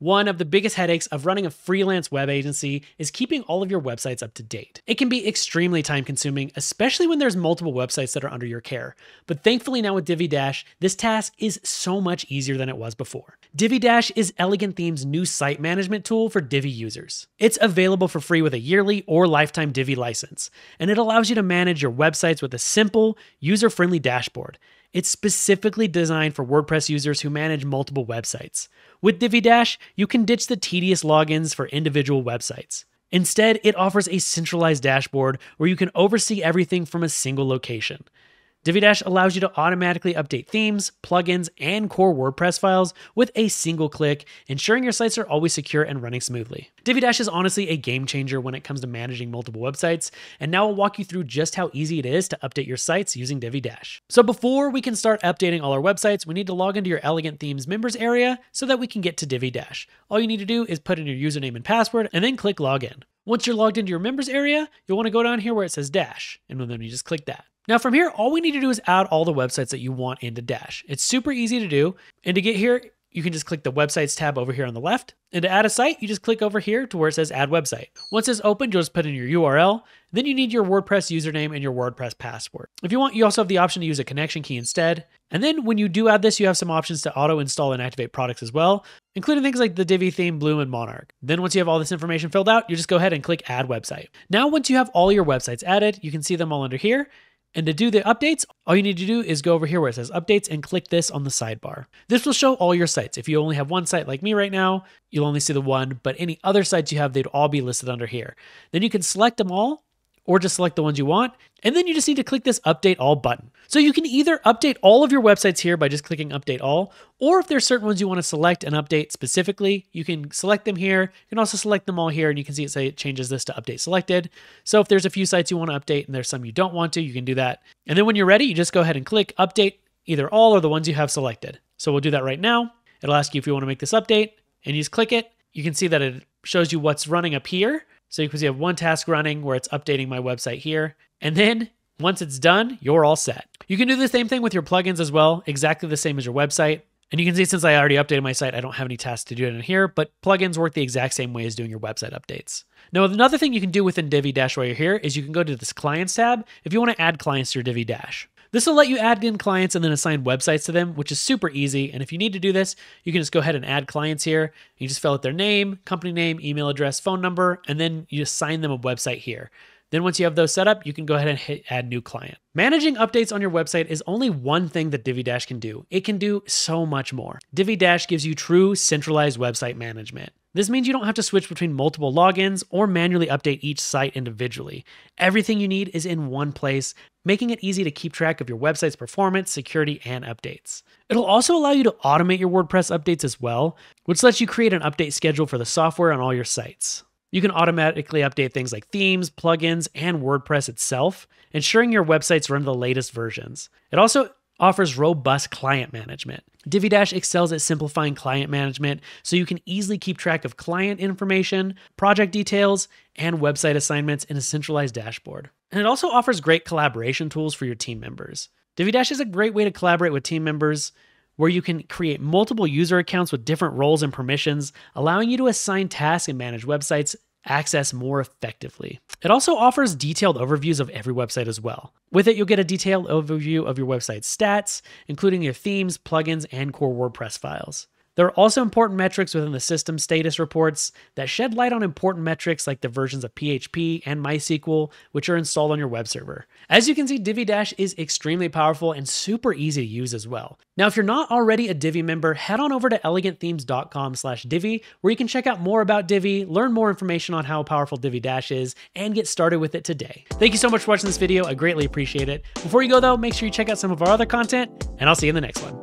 One of the biggest headaches of running a freelance web agency is keeping all of your websites up to date. It can be extremely time consuming, especially when there's multiple websites that are under your care. But thankfully now with Divi Dash, this task is so much easier than it was before. Divi Dash is Elegant Theme's new site management tool for Divi users. It's available for free with a yearly or lifetime Divi license, and it allows you to manage your websites with a simple, user-friendly dashboard. It's specifically designed for WordPress users who manage multiple websites. With Divi Dash, you can ditch the tedious logins for individual websites. Instead, it offers a centralized dashboard where you can oversee everything from a single location. DiviDash allows you to automatically update themes, plugins, and core WordPress files with a single click, ensuring your sites are always secure and running smoothly. DiviDash is honestly a game changer when it comes to managing multiple websites, and now I'll walk you through just how easy it is to update your sites using DiviDash. So before we can start updating all our websites, we need to log into your Elegant Themes members area so that we can get to DiviDash. All you need to do is put in your username and password and then click login. Once you're logged into your members area, you'll want to go down here where it says Dash, and then you just click that. Now from here, all we need to do is add all the websites that you want into Dash. It's super easy to do. And to get here, you can just click the websites tab over here on the left. And to add a site, you just click over here to where it says add website. Once it's opened, you'll just put in your URL. Then you need your WordPress username and your WordPress password. If you want, you also have the option to use a connection key instead. And then when you do add this, you have some options to auto install and activate products as well, including things like the Divi theme, Bloom, and Monarch. Then once you have all this information filled out, you just go ahead and click add website. Now, once you have all your websites added, you can see them all under here. And to do the updates, all you need to do is go over here where it says updates and click this on the sidebar. This will show all your sites. If you only have one site like me right now, you'll only see the one, but any other sites you have, they'd all be listed under here. Then you can select them all or just select the ones you want. And then you just need to click this update all button. So you can either update all of your websites here by just clicking update all, or if there's certain ones you want to select and update specifically, you can select them here. You can also select them all here and you can see it say it changes this to update selected. So if there's a few sites you want to update and there's some you don't want to, you can do that. And then when you're ready, you just go ahead and click update either all or the ones you have selected. So we'll do that right now. It'll ask you if you want to make this update and you just click it. You can see that it shows you what's running up here. So you can see I have one task running where it's updating my website here. And then once it's done, you're all set. You can do the same thing with your plugins as well, exactly the same as your website. And you can see since I already updated my site, I don't have any tasks to do in here, but plugins work the exact same way as doing your website updates. Now, another thing you can do within Divi Dash while you're here is you can go to this clients tab if you want to add clients to your Divi Dash. This will let you add in clients and then assign websites to them, which is super easy. And if you need to do this, you can just go ahead and add clients here. You just fill out their name, company name, email address, phone number, and then you assign them a website here. Then once you have those set up, you can go ahead and hit add new client. Managing updates on your website is only one thing that Divi Dash can do. It can do so much more. Divi Dash gives you true centralized website management. This means you don't have to switch between multiple logins or manually update each site individually. Everything you need is in one place, making it easy to keep track of your website's performance, security, and updates. It'll also allow you to automate your WordPress updates as well, which lets you create an update schedule for the software on all your sites. You can automatically update things like themes, plugins, and WordPress itself, ensuring your websites run the latest versions. It also offers robust client management. DiviDash excels at simplifying client management so you can easily keep track of client information, project details, and website assignments in a centralized dashboard. And it also offers great collaboration tools for your team members. DiviDash is a great way to collaborate with team members where you can create multiple user accounts with different roles and permissions, allowing you to assign tasks and manage websites access more effectively. It also offers detailed overviews of every website as well. With it, you'll get a detailed overview of your website's stats, including your themes, plugins, and core WordPress files. There are also important metrics within the system status reports that shed light on important metrics like the versions of PHP and MySQL, which are installed on your web server. As you can see, Divi Dash is extremely powerful and super easy to use as well. Now, if you're not already a Divi member, head on over to elegantthemes.com slash Divi, where you can check out more about Divi, learn more information on how powerful Divi Dash is, and get started with it today. Thank you so much for watching this video. I greatly appreciate it. Before you go though, make sure you check out some of our other content, and I'll see you in the next one.